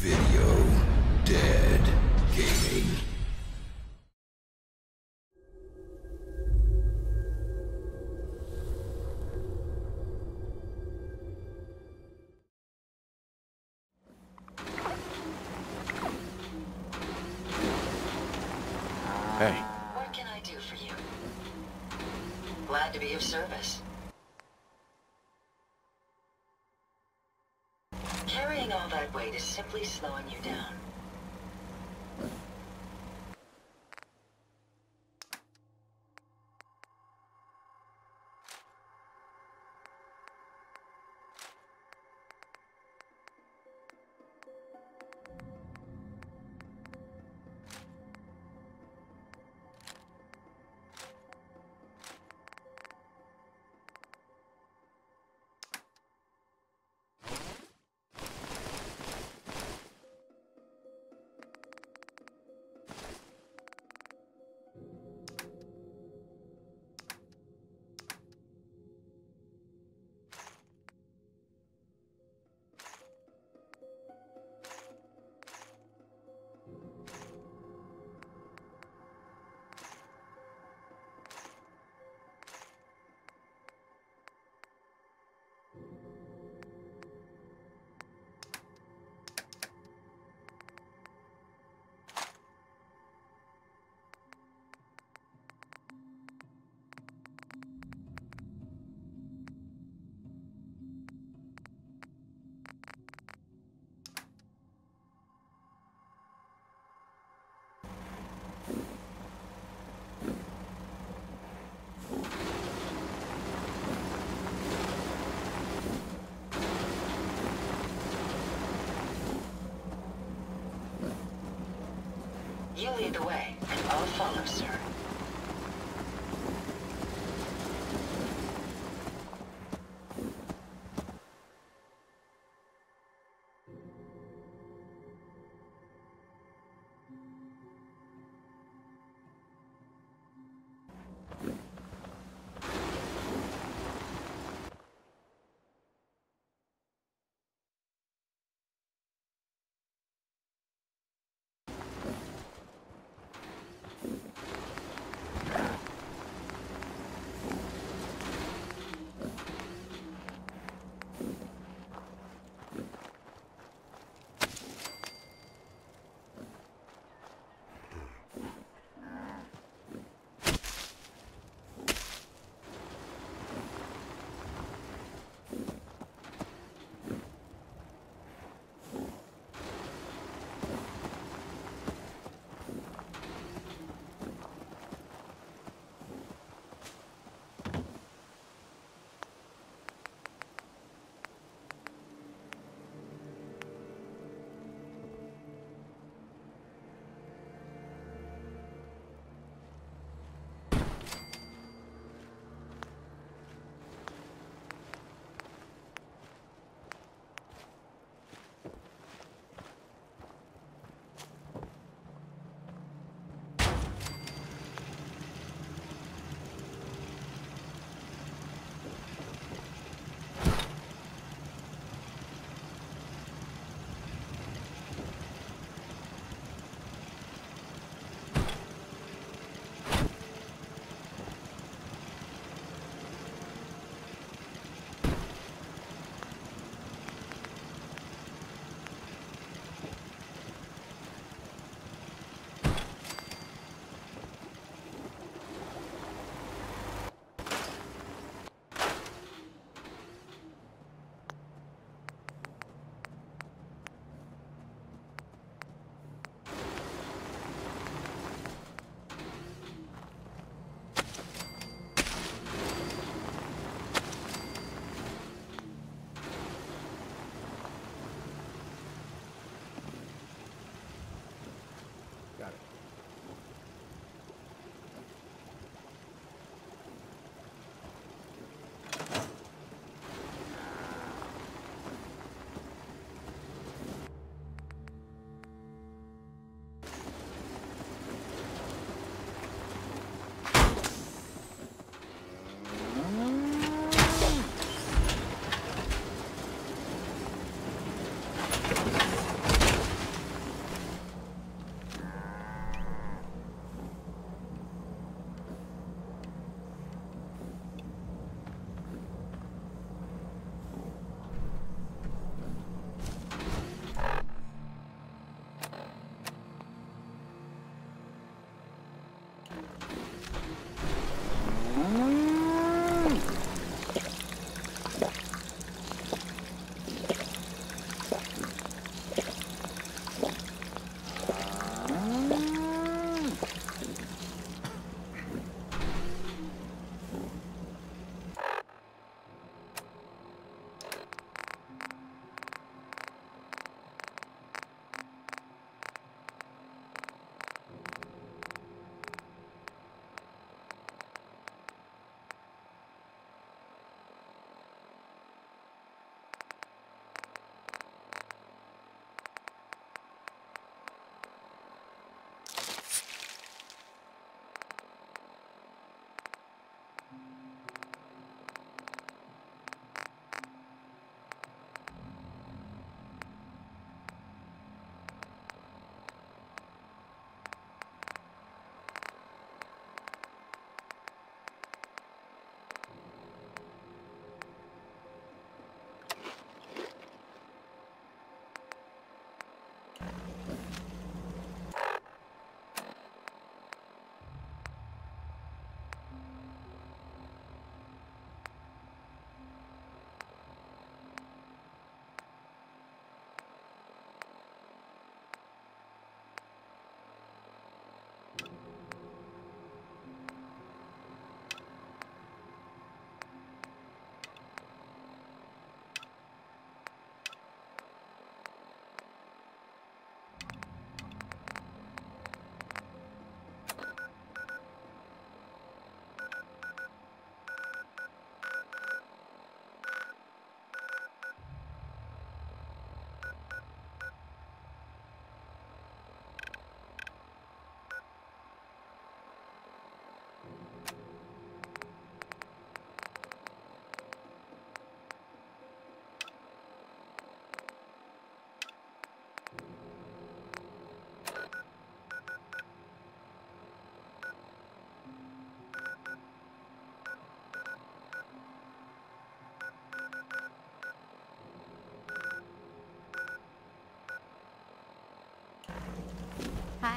Video Dead Gaming. Weight is simply slowing you down. You lead the way, and I'll follow, sir.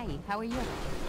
Hi, how are you?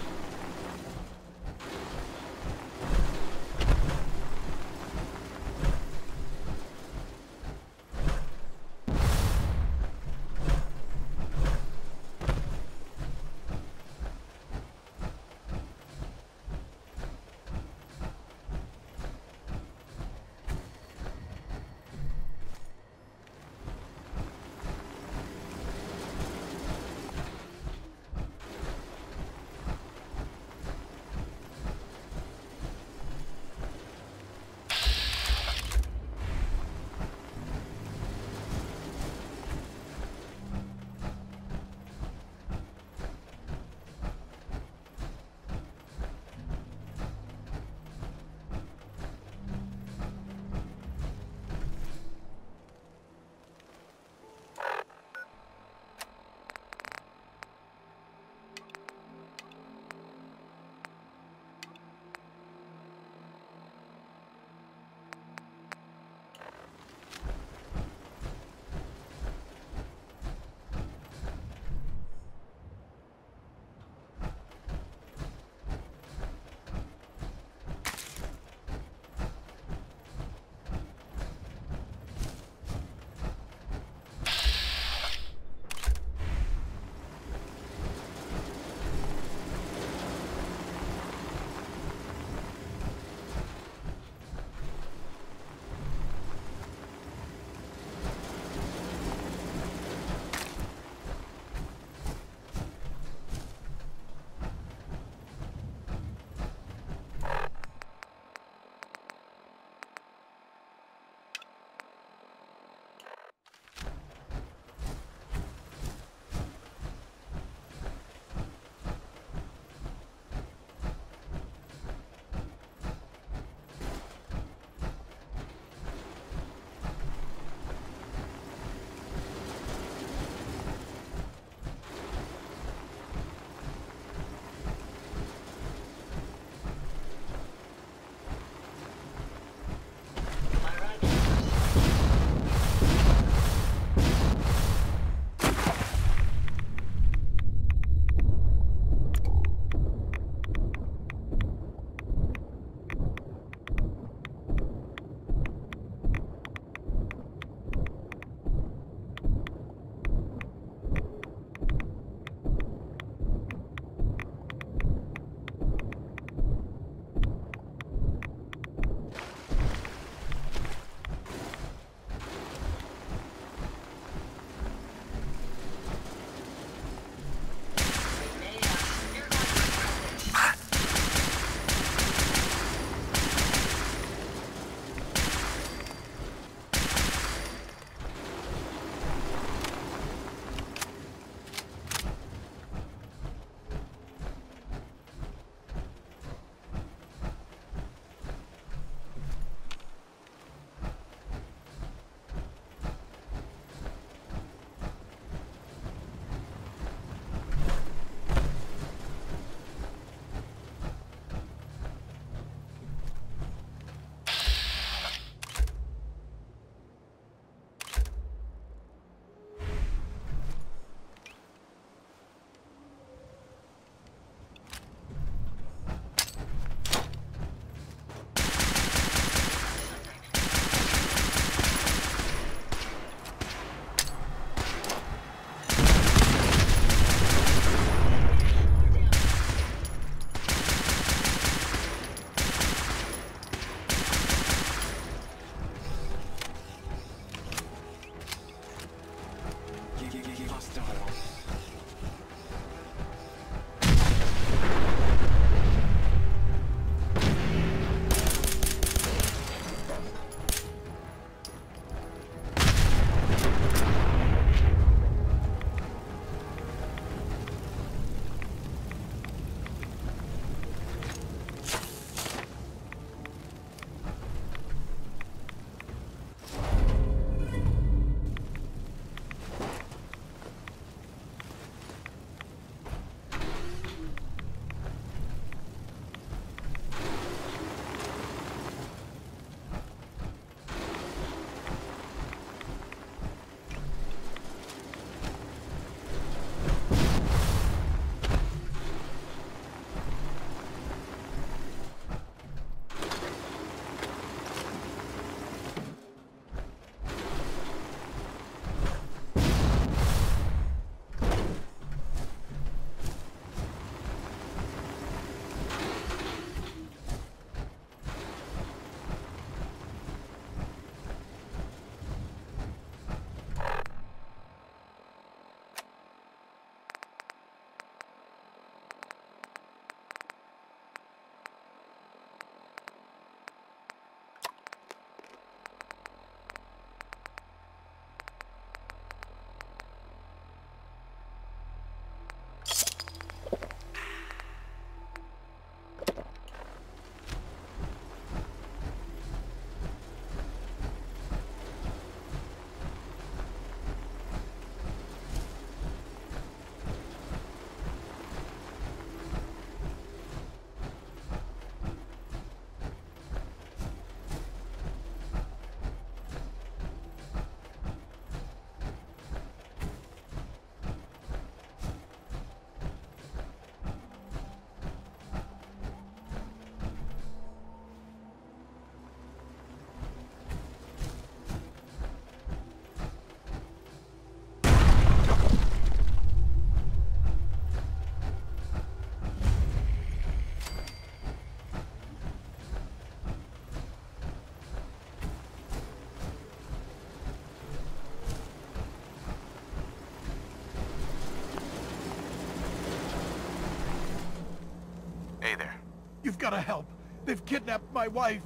You've got to help. They've kidnapped my wife.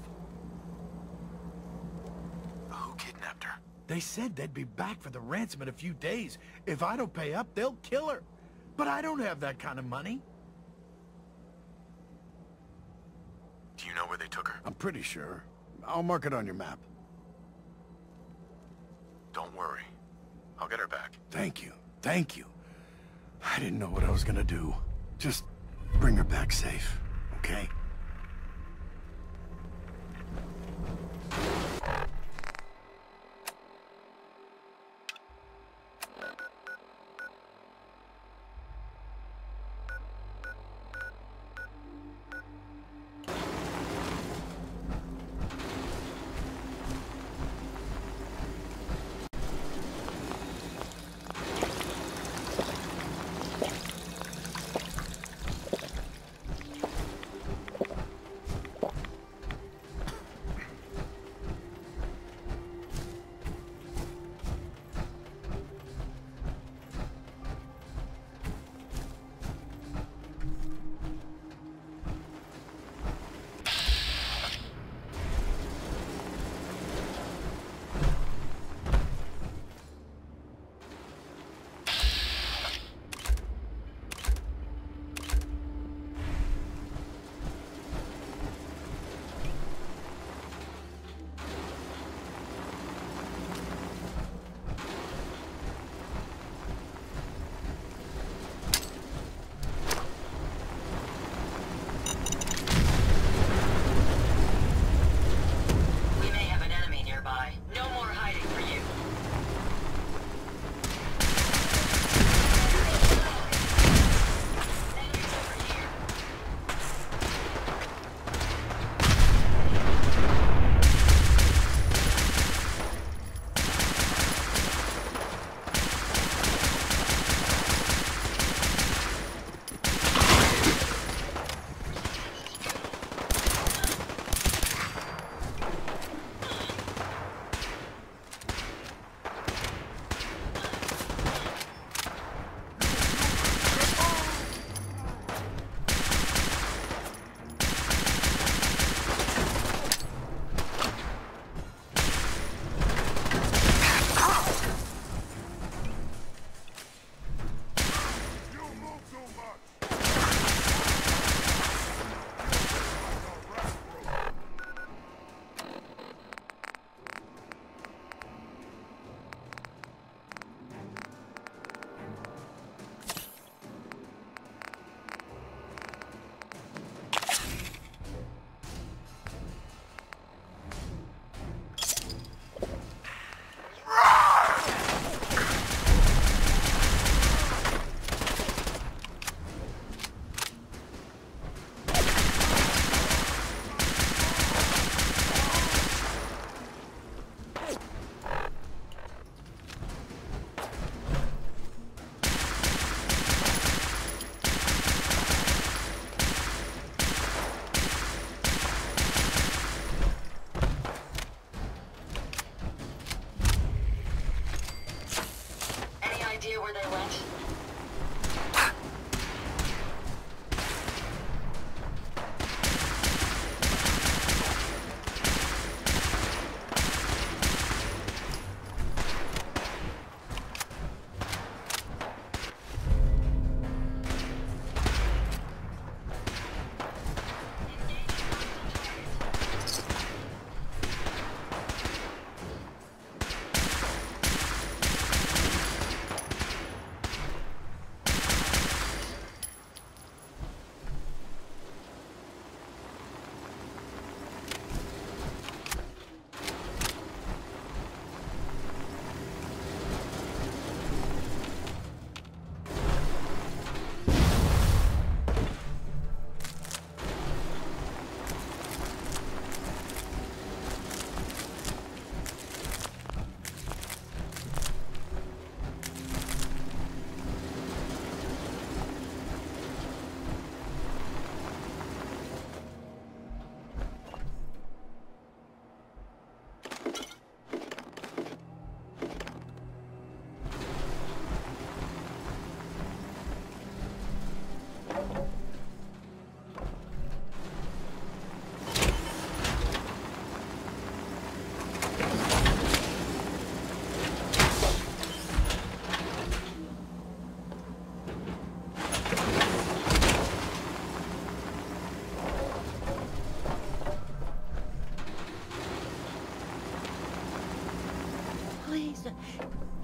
Who kidnapped her? They said they'd be back for the ransom in a few days. If I don't pay up, they'll kill her. But I don't have that kind of money. Do you know where they took her? I'm pretty sure. I'll mark it on your map. Don't worry. I'll get her back. Thank you. Thank you. I didn't know what I was gonna do. Just bring her back safe, okay?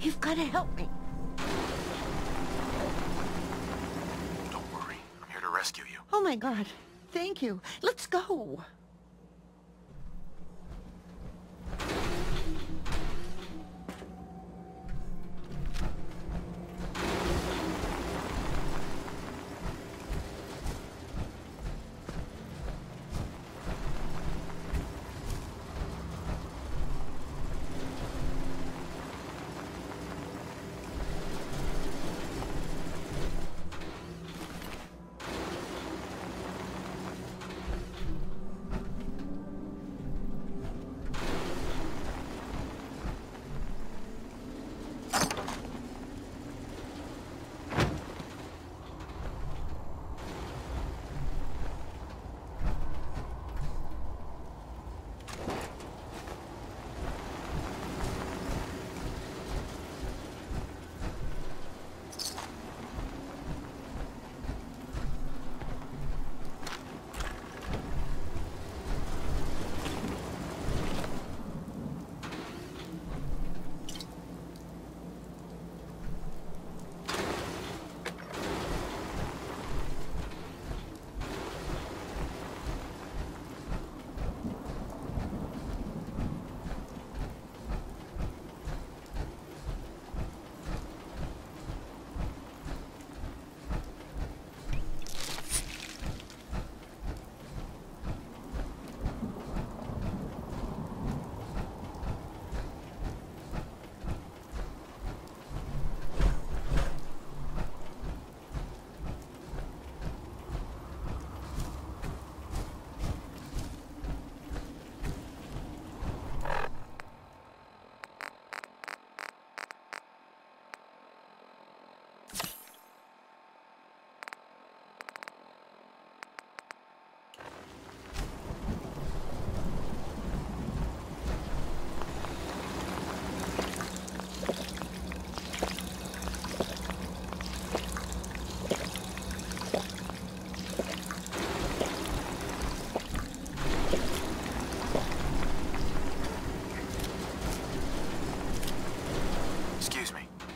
You've got to help me. Don't worry. I'm here to rescue you. Oh my god. Thank you. Let's go.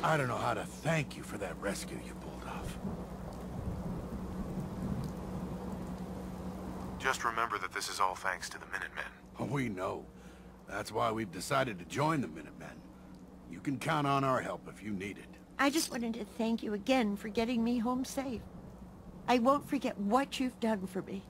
I don't know how to thank you for that rescue you pulled off. Just remember that this is all thanks to the Minutemen. Oh, we know. That's why we've decided to join the Minutemen. You can count on our help if you need it. I just wanted to thank you again for getting me home safe. I won't forget what you've done for me.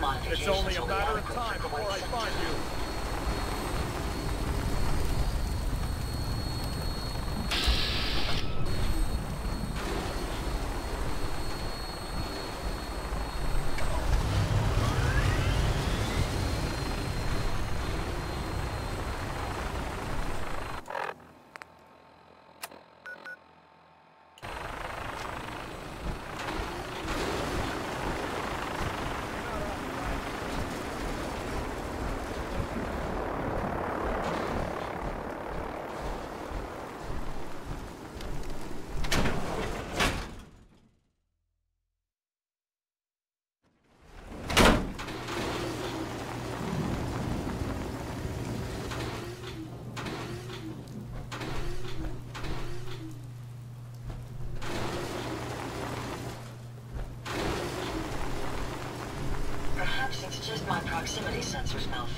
It's only a will be matter of adequate time for before quite I some find time. you. Perhaps it's just my proximity sensors malfunctioning,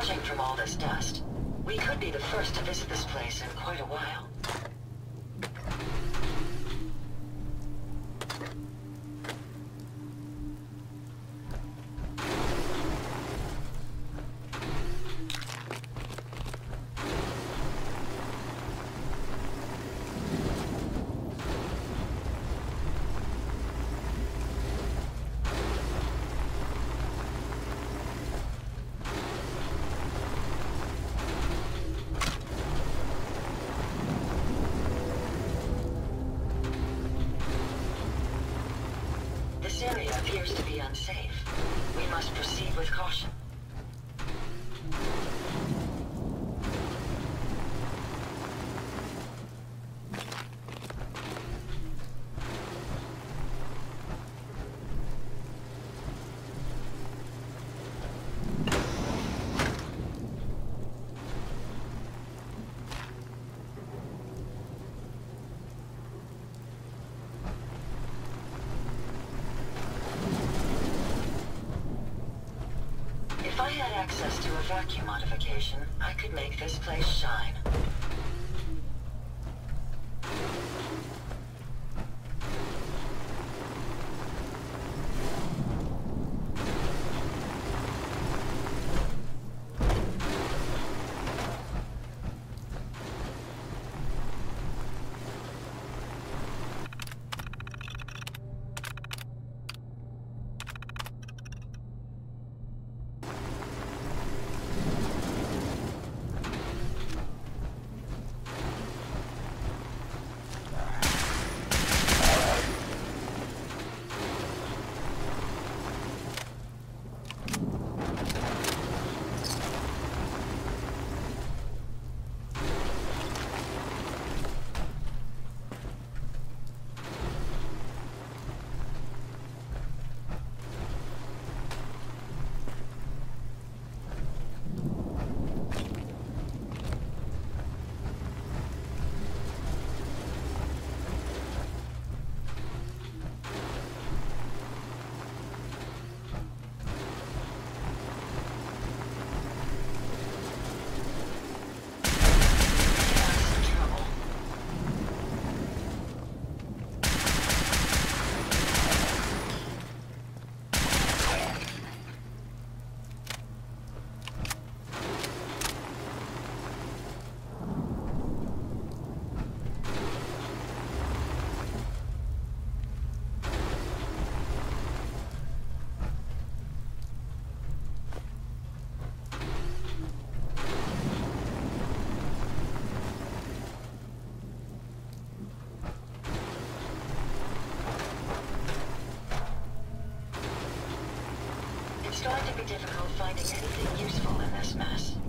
Judging from all this dust, we could be the first to visit this place in quite a while. Area appears to be unsafe. We must proceed with caution. If I had access to a I could make this place shine. Starting to be difficult finding anything useful in this mess.